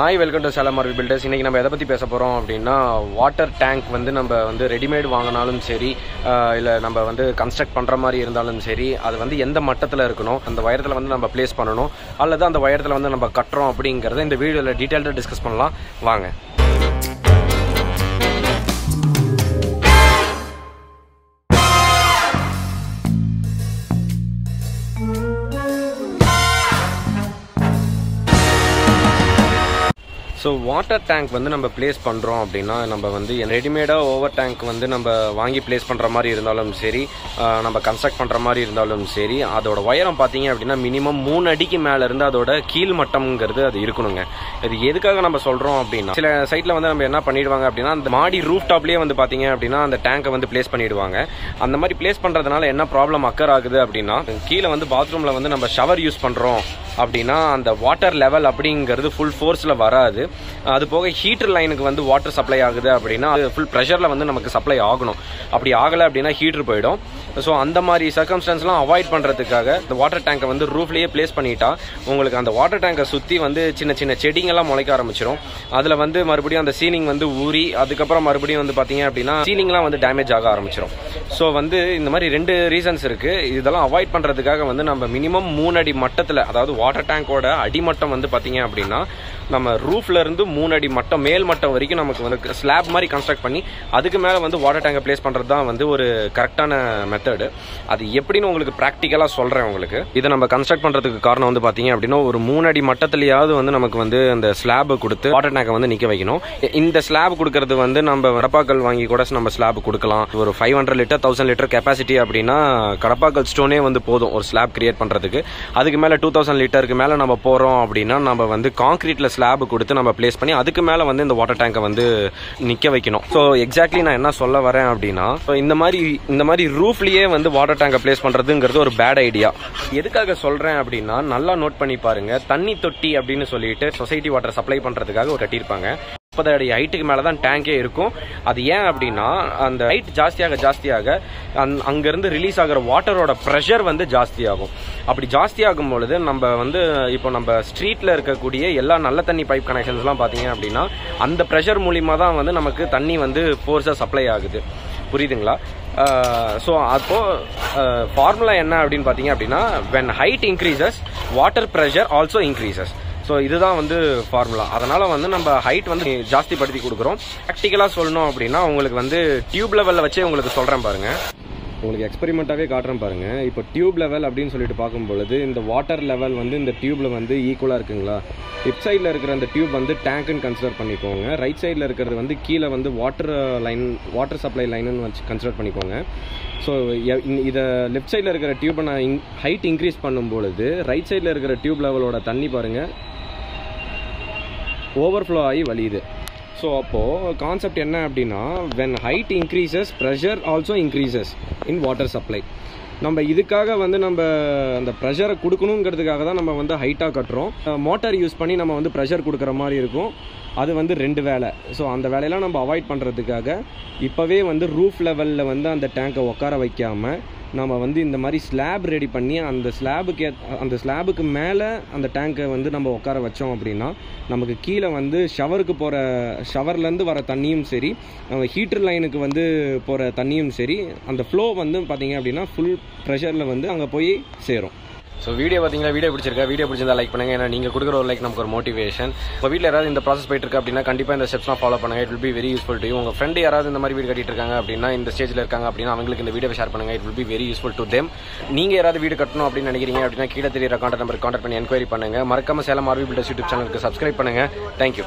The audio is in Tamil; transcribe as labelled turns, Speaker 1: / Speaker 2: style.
Speaker 1: Hi welcome to Salem RV Builders இன்றைக்கி நம்ம எதை பற்றி பேச போகிறோம் அப்படின்னா வாட்டர் டேங்க் வந்து நம்ம வந்து ரெடிமேட் வாங்கினாலும் சரி இல்லை நம்ம வந்து கன்ஸ்ட்ரக்ட் பண்ணுற மாதிரி இருந்தாலும் சரி அது வந்து எந்த மட்டத்தில் இருக்கணும் அந்த உயரத்தில் வந்து நம்ம ப்ளேஸ் பண்ணணும் அல்லது அந்த உயரத்தில் வந்து நம்ம கட்டுறோம் அப்படிங்கிறத இந்த வீடியோவில் டீட்டெயில்டாக டிஸ்கஸ் பண்ணலாம். வாங்க. ஸோ வாட்டர் டேங்க் வந்து நம்ம ப்ளேஸ் பண்ணுறோம் அப்படின்னா நம்ம வந்து ரெடிமேடாக ஓவர் டேங்க் வந்து நம்ம வாங்கி ப்ளேஸ் பண்ணுற மாதிரி இருந்தாலும் சரி நம்ம கன்ஸ்ட்ரக்ட் பண்ணுற மாதிரி இருந்தாலும் சரி அதோட உயரம் பார்த்தீங்க அப்படின்னா மினிமம் மூணு அடிக்கு மேலே இருந்து அதோட கீழ் மட்டம்ங்கிறது அது இருக்கணுங்க. இது எதுக்காக நம்ம சொல்கிறோம் அப்படின்னா சில சைட்டில் வந்து நம்ம என்ன பண்ணிடுவாங்க அப்படின்னா அந்த மாடி ரூஃப் டாப்லேயே வந்து பார்த்தீங்க அப்படின்னா அந்த டேங்கை வந்து ப்ளேஸ் பண்ணிடுவாங்க. அந்த மாதிரி ப்ளேஸ் பண்ணுறதுனால என்ன ப்ராப்ளம் அக்கர் ஆகுது அப்படின்னா கீழே வந்து பாத்ரூமில் வந்து நம்ம ஷவர் யூஸ் பண்ணுறோம் அப்படின்னா அந்த வாட்டர் லெவல் அப்படிங்கிறது ஃபுல் ஃபோர்ஸில் வராது. அது போக ஹீட்டர் லைனுக்கு வந்து வாட்டர் சப்ளை ஆகுது அப்படின்னா அது ஃபுல் ப்ரெஷரில் வந்து நமக்கு சப்ளை ஆகணும். அப்படி ஆகலை அப்படின்னா ஹீட்டர் போயிடும். ஸோ அந்த மாதிரி சர்க்கம்ஸ்டன்ஸ்லாம் அவாய்ட் பண்ணுறதுக்காக இந்த வாட்டர் டேங்கை வந்து ரூஃப்லேயே ப்ளேஸ் பண்ணிட்டா உங்களுக்கு அந்த வாட்டர் டேங்கை சுற்றி வந்து சின்ன சின்ன செடிங்கெல்லாம் முளைக்க ஆரம்பிச்சிடும் அதில் வந்து மறுபடியும் அந்த சீலிங் வந்து ஊறி அதுக்கப்புறம் மறுபடியும் வந்து பார்த்தீங்க அப்படின்னா சீலிங்லாம் வந்து டேமேஜ் ஆக ஆரம்பிச்சிடும் ஸோ வந்து இந்த மாதிரி ரெண்டு ரீசன்ஸ் இருக்குது இதெல்லாம் அவாய்ட் பண்ணுறதுக்காக வந்து நம்ம மினிமம் மூணு அடி மட்டத்தில் அதாவது வாட்டர் டேங்கோட அடிமட்டம் வந்து பார்த்தீங்க அப்படின்னா நம்ம ரூஃப்லேருந்து மூணு அடி மட்டம் மேல் மட்டம் வரைக்கும் நமக்கு வந்து ஸ்லாப் மாதிரி கன்ஸ்ட்ரக்ட் பண்ணி அதுக்கு மேலே வந்து வாட்டர் டேங்கை ப்ளேஸ் பண்ணுறது தான் வந்து ஒரு கரெக்டான மெத்தட் அது எப்படின்னு உங்களுக்கு ப்ராக்டிக்கலாக சொல்கிறேன் உங்களுக்கு. இதை நம்ம கன்ஸ்ட்ரக்ட் பண்ணுறதுக்கு காரணம் வந்து பார்த்தீங்க அப்படின்னா ஒரு மூணு அடி மட்டத்துலையாவது வந்து நமக்கு வந்து அந்த ஸ்லாபை கொடுத்து வாட்டர் டேங்கை வந்து நிற்க வைக்கணும். இந்த ஸ்லாப் கொடுக்கறது வந்து நம்ம கடப்பாக்கல் வாங்கி கூட நம்ம ஸ்லாப் கொடுக்கலாம். ஒரு five hundred litre thousand litre capacity அப்படின்னா கடப்பாக்கல் ஸ்டோனே வந்து போதும் ஒரு ஸ்லாப் கிரியேட் பண்ணுறதுக்கு அதுக்கு மேலே டூ தௌசண்ட் லிட்டருக்கு மேலே நம்ம போகிறோம் அப்படின்னா நம்ம வந்து கான்கிரீட்டில் ஸ்லாப் கொடுத்து நம்ம ப்ளேஸ் பண்ணி அதுக்கு மேலே வந்து இந்த வாட்டர் டேங்கை வந்து நிற்க வைக்கணும். ஸோ எக்ஸாக்ட்லி நான் என்ன சொல்ல வரேன் அப்படின்னா இந்த மாதிரி இந்த மாதிரி முன்னாடியே வந்து வாட்டர் டேங்கை ப்ளேஸ் பண்ணுறதுங்கிறது ஒரு பேட் ஐடியா எதுக்காக சொல்கிறேன் அப்படின்னா நல்லா நோட் பண்ணி பாருங்க. தண்ணி தொட்டி அப்படின்னு சொல்லிட்டு சொசைட்டி வாட்டர் சப்ளை பண்ணுறதுக்காக ஒரு கட்டியிருப்பாங்க. முப்பது அடி ஹைட்டுக்கு மேலே தான் டேங்கே இருக்கும். அது ஏன் அப்படின்னா அந்த ஹைட் ஜாஸ்தியாக ஜாஸ்தியாக அந் அங்கேருந்து ரிலீஸ் ஆகிற வாட்டரோட ப்ரெஷர் வந்து ஜாஸ்தியாகும். அப்படி ஜாஸ்தியாகும் பொழுது நம்ம வந்து இப்போ நம்ம ஸ்ட்ரீட்டில் இருக்கக்கூடிய எல்லா நல்ல தண்ணி பைப் கனெக்ஷன்ஸ்லாம் பார்த்தீங்க அப்படின்னா அந்த ப்ரெஷர் மூலிமா தான் வந்து நமக்கு தண்ணி வந்து ஃபோர்ஸாக சப்ளை ஆகுது. புரியுதுங்களா? Uh, ஸோ அப்போ uh, ஃபார்முலா என்ன அப்படின்னு பார்த்தீங்க அப்படின்னா when height increases water pressure also increases so இதுதான் வந்து ஃபார்முலா அதனால் வந்து நம்ம ஹைட் வந்து ஜாஸ்திப்படுத்தி கொடுக்குறோம். ப்ராக்டிக்கலாக சொல்லணும் அப்படின்னா உங்களுக்கு வந்து டியூப் லெவலில் வச்சே உங்களுக்கு சொல்கிறேன் பாருங்கள் உங்களுக்கு எக்ஸ்பெரிமெண்ட்டாகவே காட்டுறேன் பாருங்கள் இப்போ டியூப் லெவல் அப்படின்னு சொல்லிட்டு பார்க்கும்பொழுது இந்த வாட்டர் லெவல் வந்து இந்த டியூப்பில் வந்து ஈக்குவலாக இருக்குங்களா? லெஃப்ட் சைடில் இருக்கிற அந்த டியூப் வந்து டேங்க்குன்னு கன்சிடர் பண்ணிக்கோங்க. ரைட் சைடில் இருக்கிறது வந்து கீழே வந்து வாட்டர் லைன் வாட்டர் சப்ளை லைனுன்னு வச்சு கன்சிடர் பண்ணிக்கோங்க. ஸோ இதை லெஃப்ட் சைடில் இருக்கிற டியூப்பை நான் இங் ஹைட் இன்க்ரீஸ் பண்ணும்பொழுது ரைட் சைடில் இருக்கிற டியூப் லெவலோட தண்ணி பாருங்கள் ஓவர்ஃப்ளோ ஆகி வலியுது ஸோ அப்போது கான்செப்ட் என்ன அப்படின்னா when height increases pressure also increases in water supply நம்ம இதுக்காக வந்து நம்ம அந்த ப்ரெஷரை கொடுக்கணுங்கிறதுக்காக தான் நம்ம வந்து ஹைட்டாக கட்டுறோம். மோட்டார் யூஸ் பண்ணி நம்ம வந்து ப்ரெஷர் கொடுக்குற மாதிரி இருக்கும். அது வந்து ரெண்டு வேலை. ஸோ அந்த வேலையெல்லாம் நம்ம அவாய்ட் பண்ணுறதுக்காக இப்போவே வந்து ரூஃப் லெவலில் வந்து அந்த டேங்கை உட்கார வைக்காமல் நம்ம வந்து இந்த மாதிரி ஸ்லாப் ரெடி பண்ணி அந்த ஸ்லாபுக்கு அந்த ஸ்லாபுக்கு மேலே அந்த டேங்கை வந்து நம்ம உட்கார வச்சோம் அப்படின்னா நமக்கு கீழே வந்து ஷவருக்கு போகிற ஷவர்லேருந்து வர தண்ணியும் சரி ஹீட்டர் லைனுக்கு வந்து போகிற தண்ணியும் சரி அந்த ஃப்ளோ வந்து பார்த்திங்க அப்படின்னா ஃபுல் ப்ரெஷரில் வந்து அங்கே போய் சேரும். ஸோ வீடியோ பார்த்தீங்கன்னா வீடியோ பிடிச்சிருக்கா? வீடியோ பிடிச்சிருந்தா லைக் பண்ணுங்க. ஏன்னா நீங்கள் கொடுக்குற ஒரு லைக் நமக்கு ஒரு மோட்டிவேஷன் இப்போ வீட்டில் யாராவது இந்த ப்ராசஸ் போயிட்டு இருக்கு அப்படின்னா கண்டிப்பாக இந்த ஸ்டெப்ஸ்லாம் ஃபாலோ பண்ணுங்க. It will be very useful to உங்கள் ஃப்ரெண்டு யாராவது இந்த மாதிரி வீடு கட்டிட்டு இருக்காங்க அப்படின்னா இந்த ஸ்டேஜில் இருக்காங்க அப்படின்னா அவங்களுக்கு இந்த வீடியோ ஷேர் பண்ணுங்க. It will be very useful to them நீங்கள் யாராவது வீடு கட்டணும் அப்படின்னு நினைக்கிறீங்க அப்படின்னா கீழே தெரியுற கான்டாக்ட் நம்பர் கான்டாக்ட் பண்ணி என்கொயரி பண்ணுங்க. மறக்காம சேலம் ஆர்வி பில்டர்ஸ் யூடியூப் சேனலுக்கு சப்ஸ்கிரைப் பண்ணுங்க. Thank you